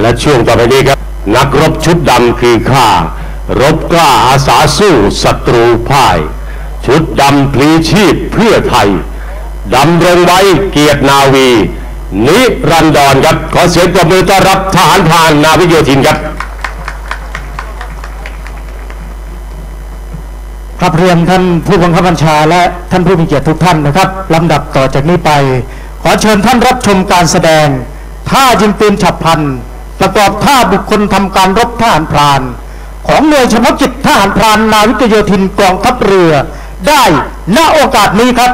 และช่วงต่อไปนี้ครับ นักรบชุดดำคือข้ารบกล้าอาสาสู้ศัตรูพ่าย ชุดดำพลีชีพเพื่อไทยดำรงไว้เกียรตินาวี นิรันดรครับ ขอเสียงปรบมือต้อนรับทหารพานนาวิโยธินครับครับเรียนท่านผู้บังคับบัญชาและท่านผู้มีเกียรติทุกท่านนะครับลำดับต่อจากนี้ไป ขอเชิญท่านรับชมการแสดงท่ายิงปืนฉับพลัน ประกอบท่าบุคคลทำการรบทหารพราน ของหน่วยเฉพาะกิจทหารพรานนาวิกโยธินกองทัพเรือ ได้ณโอกาสนี้ครับ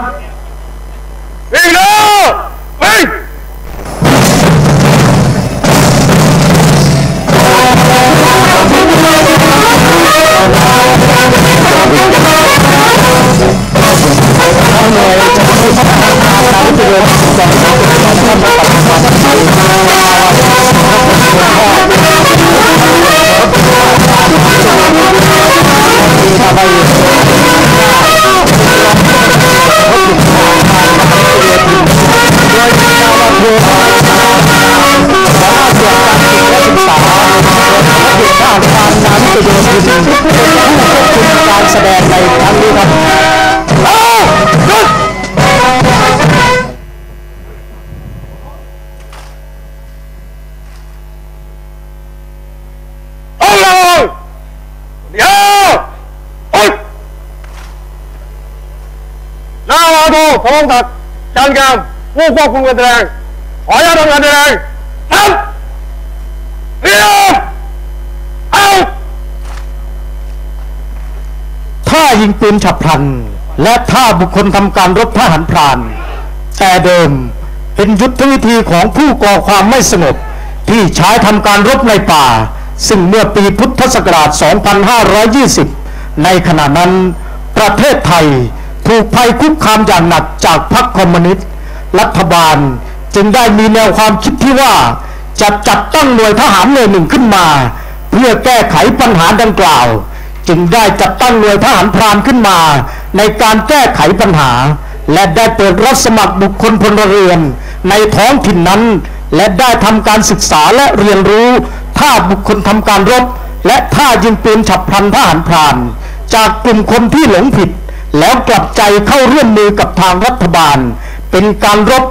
วิ่งเร็ววิ่ง น้าวาโทพร้อมตัดจันกรรมผู้ควบคุมการแสดงขออนุญาตทำการแสดงทำเรียบเอาท่ายิงปืนฉับพลัน และท่าบุคคลทำการรบทหารพราน แต่เดิมเป็นยุทธวิธีของผู้ก่อความไม่สงบ ที่ใช้ทำการรบในป่า ซึ่งเมื่อปีพุทธศักราช 2520 ในขณะนั้นประเทศไทย ถูกภัยคุกคามอย่างหนักจากพรรคคอมมิวนิสต์รัฐบาลจึงได้มีแนวความคิดที่ว่าจะจัดตั้งหน่วยทหารหน่วยหนึ่งขึ้นมา เพื่อแก้ไขปัญหาดังกล่าว จึงได้จัดตั้งหน่วยทหารพรานขึ้นมา ในการแก้ไขปัญหา และได้เปิดรับสมัครบุคคลพลเรือนในท้องถิ่นนั้น และได้ทำการศึกษาและเรียนรู้ท่าบุคคลทำการรบ และท่ายิงปืนฉับพลันทหารพราน จากกลุ่มคนที่หลงผิด แล้วกลับใจเข้าร่วมมือกับทางรัฐบาล เป็นการรบ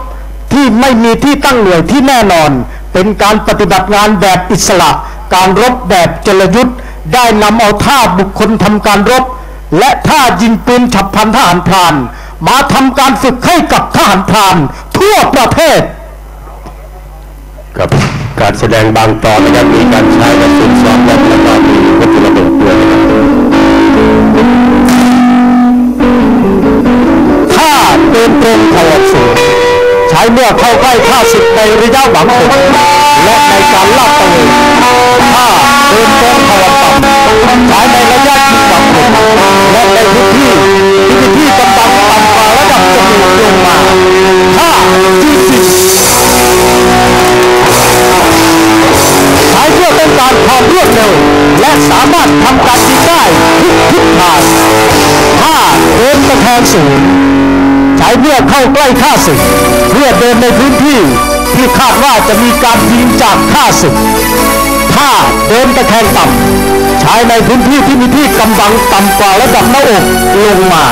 ที่ไม่มีที่ตั้งหน่วยที่แน่นอน เป็นการปฏิบัติงานแบบอิสระ การรบแบบจลยุทธ์ได้นำเอาท่าบุคคลทำการรบ และท่ายิงปืนฉับพลันทหารพราน มาทำการฝึกให้กับทหารพรานทั่วประเทศ กับการแสดงบางตอนนะครับมีการใช้กระสุนสองแบบแล้วก็มีวัตถุระเบิดด้วยนะครับ ท่าเดินตรงถอดสูงใช้เมื่อเข้าใกล้ข้าศึกในระยะหวังผลและในการลาดตระเวนท่าเดินตรงถอดต่ำใช้ในระยะยิงหวังผลและในพื้นที่ที่มีที่กำบังต่ำกว่าระดับจมูกลงมาท่าที่สิบใช้เพื่อต้องการความรวดเร็วและสามารถทำการยิงได้ทุกทิศทางท่าเดินตะแคงสูง ใช้เมื่อเข้าใกล้ข้าศึก เพื่อเดินในพื้นที่ที่คาดว่าจะมีการยิงจากข้าศึกท่าเดินตะแคงต่ำใช้ในพื้นที่ที่มีที่กำบังต่ำกว่าระดับหน้าอกลงมา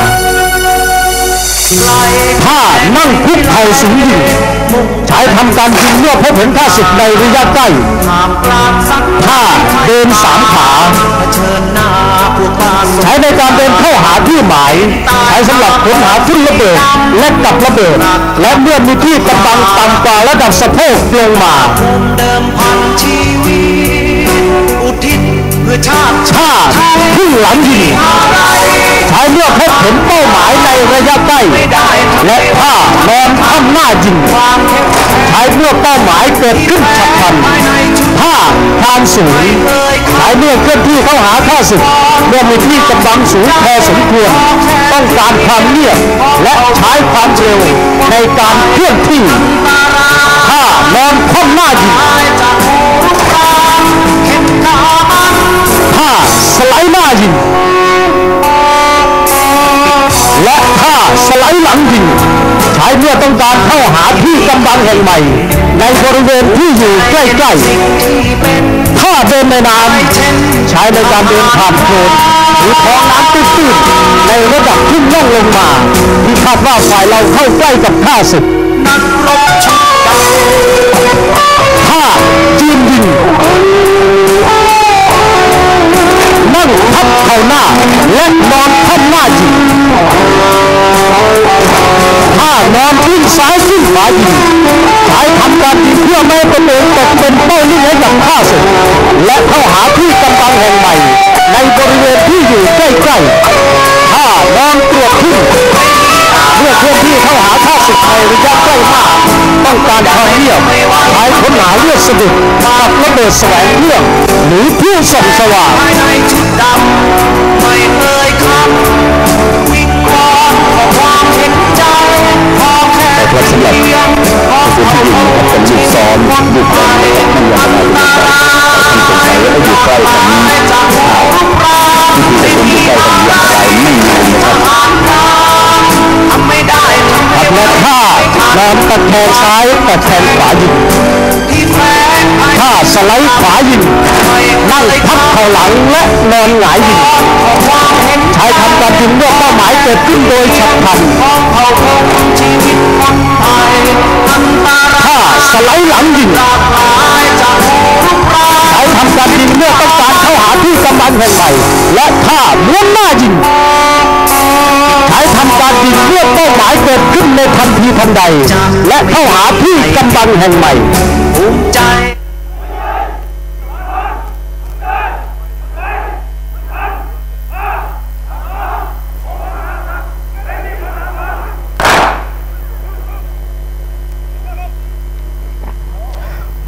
ท่านั่งคุกเข่าสูงยิงใช้ทำการยิงเมื่อพบเห็นข้าศึกในระยะใกล้ท่าเดินสามขา ใช้ในการเดินเข้าหาที่หมาย ใช้สำหรับค้นหาทุ่นระเบิดและกับระเบิด และเมื่อมีที่กำบังต่ำกว่าระดับสะโพกลงมาเดิมพันชีวิตอุทิศเพื่อชาติท่าขึ้หลังยิงใช้เมื่อพบเห็นเป้าหมายในระยะใกล้และท่านอนข้ามหน้ายิงใช้เมื่อเป้าหมายเกิดขึ้นฉับพลัน ท่าทานสูงใช้เมื่อเคลื่อนที่เข้าหาข้าศึกเมื่อมีที่กำบังสูงพอสมควรต้องการความเงียบและใช้ความเร็วในการเคลื่อนที่ท่านอนคว่ำหน้ายิงจากผู้รุกรานเข็นขาสไลด์หน้ายิงและท่าสไลด์หลังยิง เพื่อต้องการเข้าหาที่กำบังแห่งใหม่ ในบริเวณที่อยู่ใกล้ๆ ถ้าเดินในน้ำใช้ในการเดินผ่านโคลนหรือท้องน้ำตื้นๆในระดับที่ล่องลงมา ที่คาดว่าฝ่ายเราเข้าใกล้กับข้าศึกนักรบชายขึ้นขวายิงใช้ทำการยิงเพื่อไม่ให้ตนเองตกเป็นเป้านิ่งให้กับข้าศึกและเข้าหาที่กำบังแห่งใหม่ ในบริเวณที่อยู่ใกล้ๆถ้านอนตรวจขึ้นเมื่อเคลื่อนที่เข้าหาข้าศึกในระยะใกล้มากต้องการความเงียบใช้ค้นหาเลือดสะดุดกับระเบิดแสวงเครื่องหรือเครื่องส่องสว่างภายในชุดดำไม่เคยครับวิงวอนขอความเห็นใจขอแค่ครับสำหรับ อมลูกบอลนะครับที่ยังไรอยู่ในใจท่านสงสัยว่าอยู่ใกล้กันนี้จากหัวรูปร่างที่ที่คนอยู่ใกล้กันอย่างไรไม่มีนะครับทำไม่ได้ทำไม่และถ้านอนตะแคงซ้ายตะแคงขวายิงท่ายในถ้าสไลด์ขวายิงนั่งทับเข่าหลังและนอนหงายยิงขอความเห็นใช้ทำการยิงเมื่อเป้าหมายเกิดขึ้นโดยฉับพลัน หลังยิงเขาลายจากหัวรูปร่างใช้ทำการยิงเมื่อต้องการเข้าหาที่กำบังแห่งใหม่และถ้าม้วนหน้ายิงใช้ทำการยิงเมื่อเป้าหมายเกิดขึ้นในทันทีทันใด และเข้าหาที่กำบังแห่งใหม่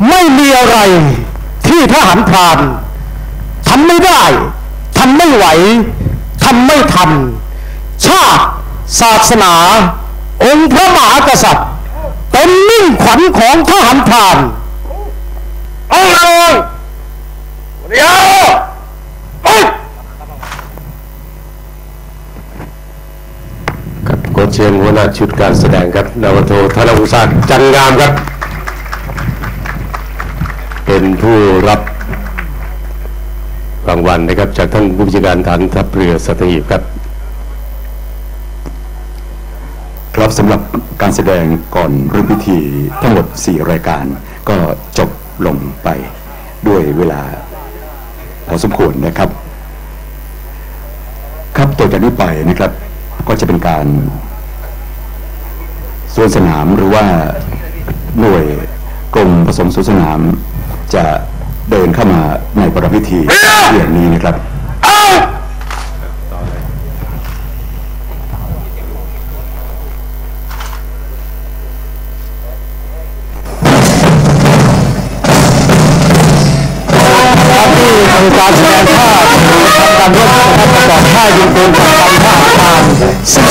ไม่มีอะไรที่ทหารพรานทำไม่ได้ทำไม่ไหวทำไม่ทัน ชาติ ศาสนา องค์พระมหากษัตริย์ เป็นมิ่งขวัญของทหารพรานเอาเลยเดี๋ยวเฮ้ยครับโคเชนหัวหน้าชุดการแสดงครับนาวโทธนวุฒิศักดิ์จันงามครับ เป็นผู้รับรางวัลนะครับ จากท่านผู้บัญชาการฐานทัพเรือสัตหีบครับ ครับสำหรับการแสดงก่อนริ่พิธีทั้งหมด 4 รายการ ก็จบลงไปด้วยเวลาพอสมควรนะครับ ครับต่อจากนี้ไปนะครับ ก็จะเป็นการสวนสนามหรือว่าหน่วยกรมผสมสวนสนาม จะเดินเข้ามาในประพิธีอย่างนี้นะครับครับที่มีการแสดงภาพทำการร่วมกันประกอบท่ายิงปืน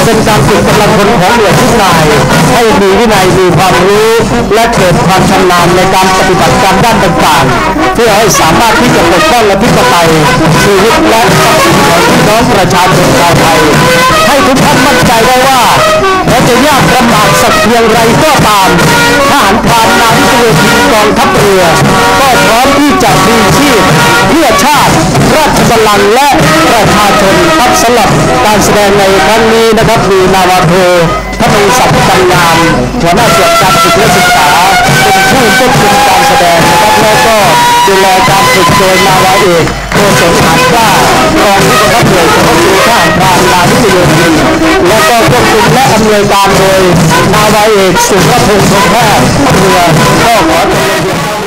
เป็นการฝึกกำลังพลของหน่วยทุกนาย ให้มีวินัยมีความรู้และเกิดความชำนาญในการปฏิบัติการด้านต่างๆ เพื่อให้สามารถที่จะปกป้องและพิจารณาชีวิตและทรัพย์สินของพี่น้องประชาชนชาวไทย ให้ทุกท่านมั่นใจได้ว่าแม้จะยากลำบากสักเพียงไรก็ตามทหารพรานนาวิกโยธินกองทัพเรือก็ พร้อมที่จะพลีชีพเพื่อชาติราชบัลลังก์และประชาชนครับสำหรับการแสดงในครั้งนี้นะครับมีนาวาโทพระนงศักดิ์จันงามหัวหน้าส่วนการฝึกและศึกษาเป็นผู้ควบคุมการแสดงนะครับแล้วก็ดูแลการฝึกโดยนาวาเอกโกศลหานกล้ารองผู้บังคับหน่วยเฉพาะกิจทารพรานนาวิกโยธินและก็ควบคุมและอำนวยการโดยนาวาเอกสุรพงษ์พงแพทย์เรือก็ขอเจริญ